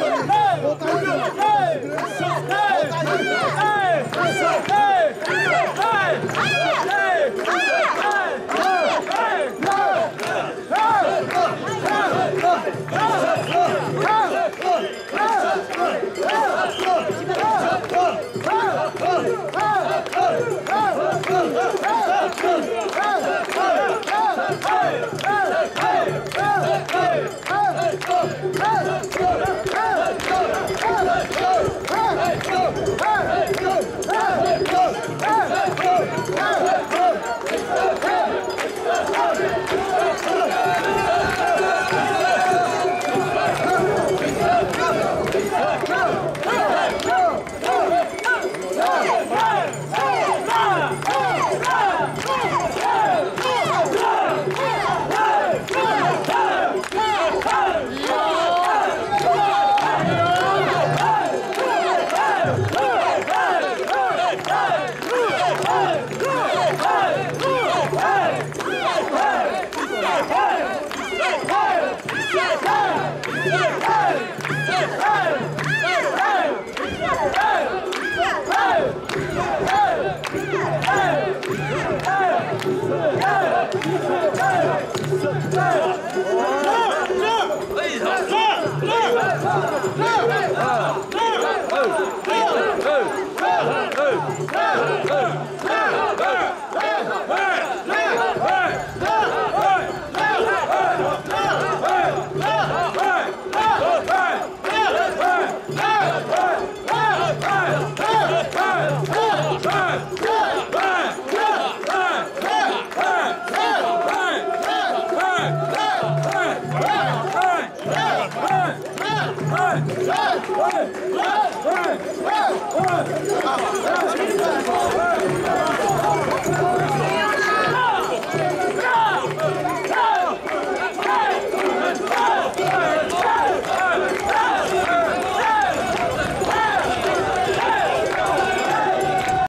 Yes. Please, 아.